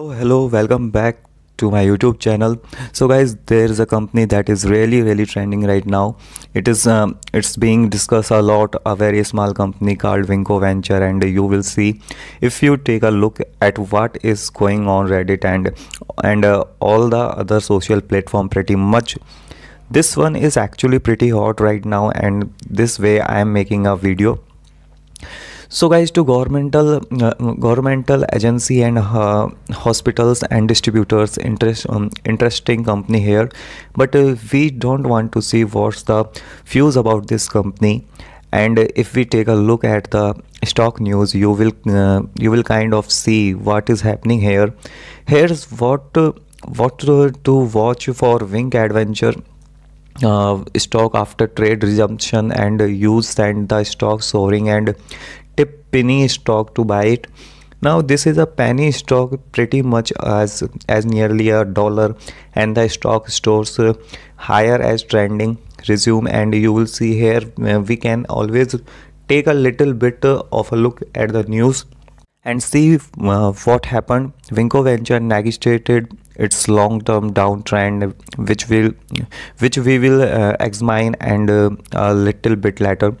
Oh, hello, welcome back to my YouTube channel. So, guys, there is a company that is really, really trending right now. It is, um, it's being discussed a lot. A very small company called Vinco Venture, and you will see if you take a look at what is going on Reddit and and uh, all the other social platform. Pretty much, this one is actually pretty hot right now, and this way I am making a video so guys to governmental uh, governmental agency and uh, hospitals and distributors interest um, interesting company here. But uh, we don't want to see what's the views about this company. And if we take a look at the stock news you will uh, you will kind of see what is happening here. Here's what uh, what to, watch for Vinco Venture uh, stock after trade resumption and use and the stock soaring and tip penny stock to buy it. Now this is a penny stock pretty much as as nearly a dollar and the stock stores higher as trending. Resume and you will see here uh, we can always take a little bit of a look at the news and see uh, what happened. Vinco Venture negotiated its long-term downtrend which will which we will uh, examine and uh, a little bit later.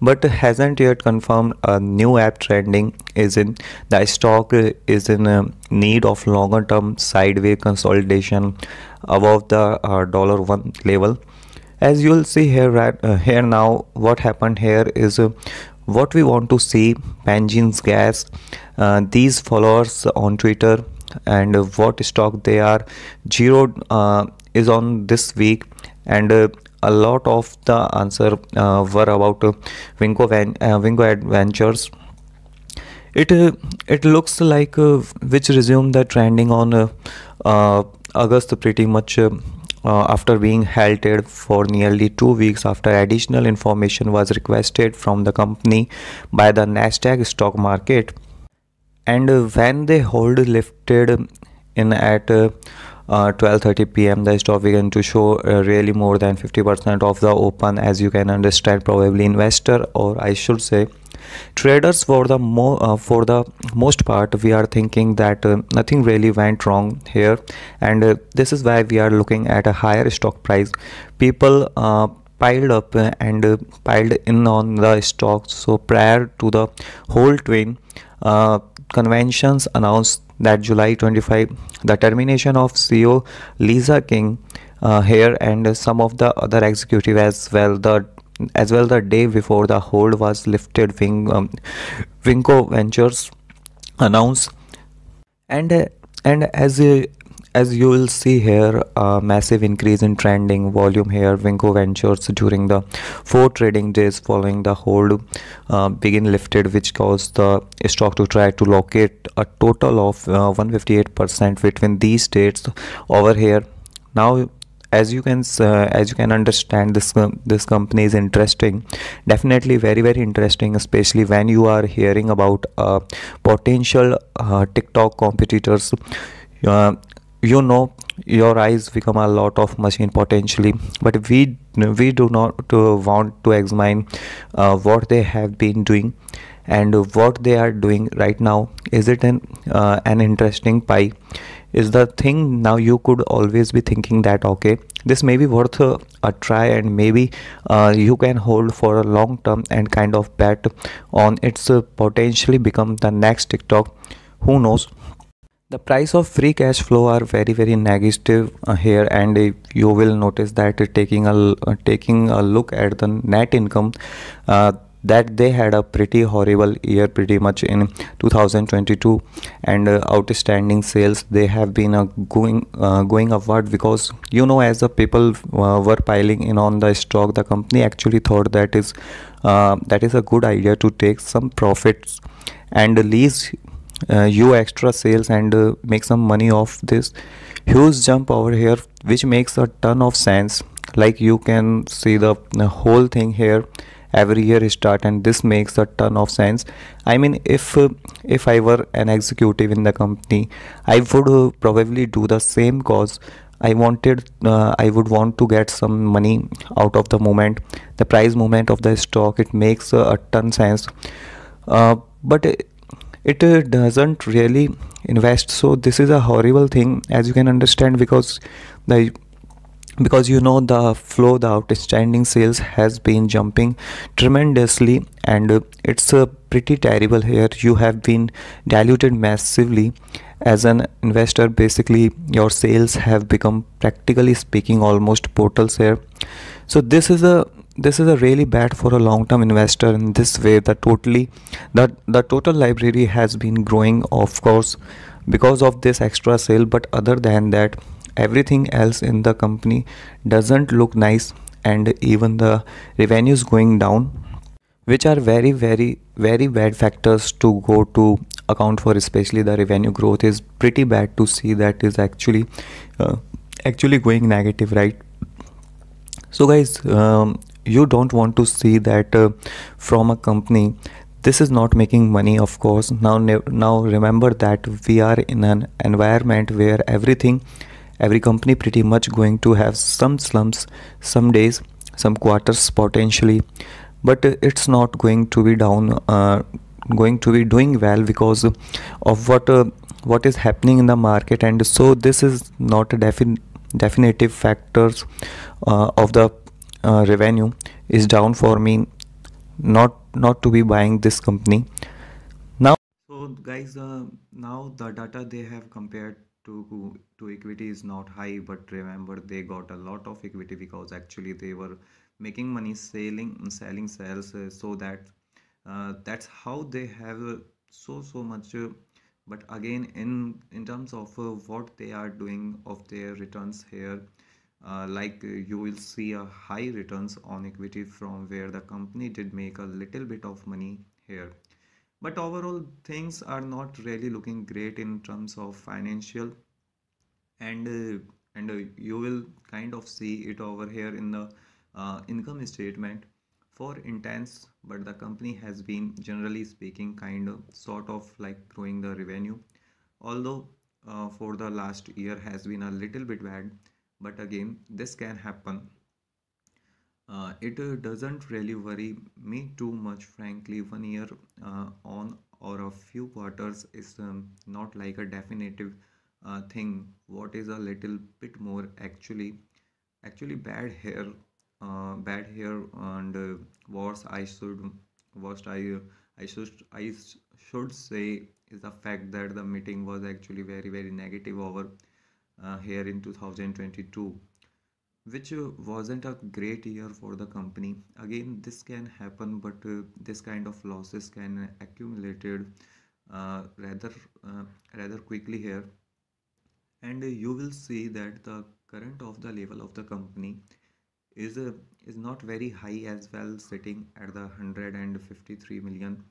But hasn't yet confirmed a new app trending is in the stock is in need of longer term sideways consolidation above the uh, dollar one level. As you'll see here right uh, here now what happened here is uh, what we want to see Pangines gas uh, these followers on twitter and what stock they are zero uh, is on this week and uh, a lot of the answer uh, were about Vinco, Van, uh, Vinco Adventures. It uh, it looks like which resumed the trending on August pretty much uh, after being halted for nearly two weeks after additional information was requested from the company by the Nasdaq stock market. And when the hold lifted in at 12:30 uh, pm the stock began to show uh, really more than 50% of the open as you can understand probably investor or i should say traders for the mo uh, for the most part we are thinking that uh, nothing really went wrong here. And uh, this is why we are looking at a higher stock price. People uh, piled up and piled in on the stocks so prior to the whole Vinco Ventures announced that July 25 the termination of CEO Lisa King uh, here and some of the other executive as well the as well the day before the hold was lifted Ving, um, Ventures announced. And and as as you will see here a massive increase in trending volume here Vinco Ventures during the four trading days following the hold uh, begin lifted which caused the stock to try to locate a total of 158% uh, between these states over here. Now as you can uh, as you can understand this this company is interesting definitely very very interesting especially when you are hearing about uh, potential uh, tiktok competitors. Uh, you know your eyes become a lot of machine potentially but we we do not uh, want to examine what they have been doing and what they are doing right now is it an uh, an interesting pie? Is the thing now you could always be thinking that okay this may be worth a, a try and maybe uh, you can hold for a long term and kind of bet on its uh, potentially become the next tiktok. Who knows? The price of free cash flow are very very negative uh, here and uh, you will notice that uh, taking a uh, taking a look at the net income uh, that they had a pretty horrible year pretty much in 2022 and uh, outstanding sales they have been going going upward because you know as the people were piling in on the stock the company actually thought that is that is a good idea to take some profits and lease uh, you extra sales and uh, make some money off this huge jump over here which makes a ton of sense. Like you can see the, the whole thing here every year start and this makes a ton of sense. I mean if uh, if i were an executive in the company i would uh, probably do the same cause i wanted uh, i would want to get some money out of the moment. The price movement of the stock it makes uh, a ton sense. Uh, but it uh, doesn't really invest. So this is a horrible thing as you can understand because the because you know the flow the outstanding sales has been jumping tremendously and uh, it's uh, pretty terrible here. You have been diluted massively. As an investor basically your sales have become practically speaking almost portals here. So this is a this is a really bad for a long term investor in this way. The totally that the total library has been growing of course because of this extra sale. But other than that everything else in the company doesn't look nice and even the revenues going down which are very very very bad factors to go to account for especially the revenue growth is pretty bad to see that is actually uh, actually going negative right? So guys um, you don't want to see that uh, from a company this is not making money of course. Now now remember that we are in an environment where everything every company pretty much going to have some slumps some days some quarters potentially. But it's not going to be down uh, going to be doing well because of what uh, what is happening in the market. And so this is not a defin definitive factors uh, of the uh, revenue is down for me not not to be buying this company. Now so guys uh, now the data they have compared to to equity is not high but remember they got a lot of equity because actually they were making money selling selling sales uh, so that uh, that's how they have uh, so so much uh, but again in in terms of uh, what they are doing of their returns here like you will see a high returns on equity from where the company did make a little bit of money here but overall things are not really looking great in terms of financial. And uh, and uh, you will kind of see it over here in the uh, income statement. For intense but the company has been generally speaking kind of sort of like growing the revenue. Although uh, for the last year has been a little bit bad. But again this can happen uh, it uh, doesn't really worry me too much frankly. One year uh, on or a few quarters is um, not like a definitive uh, thing. What is a little bit more actually actually bad hair uh, bad here and uh, worse i should worst i i should i should say is the fact that the meeting was actually very very negative over uh, here in 2022 which uh, wasn't a great year for the company. Again this can happen but uh, this kind of losses can accumulated uh, rather uh, rather quickly here. And you will see that the current of the level of the company is uh, is not very high as well sitting at the 153 million.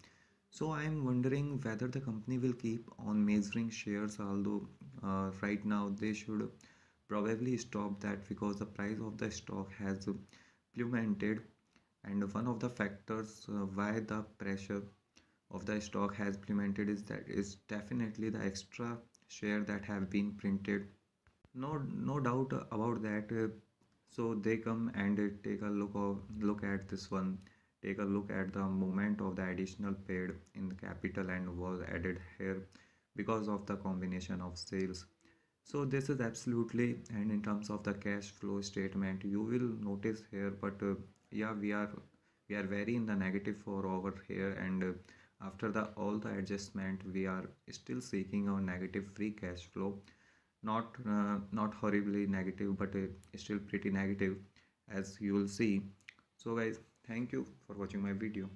So i am wondering whether the company will keep on measuring shares although uh, right now they should probably stop that because the price of the stock has plummeted. And one of the factors uh, why the pressure of the stock has plummeted is that is definitely the extra share that have been printed. No no doubt about that. So they come and take a look of, look at this one. Take a look at the movement of the additional paid in the capital and was added here because of the combination of sales so this is absolutely and in terms of the cash flow statement you will notice here but uh, yeah we are we are very in the negative for over here and uh, after the all the adjustment we are still seeking a negative free cash flow. Not uh, not horribly negative but uh, still pretty negative as you will see. So guys thank you for watching my video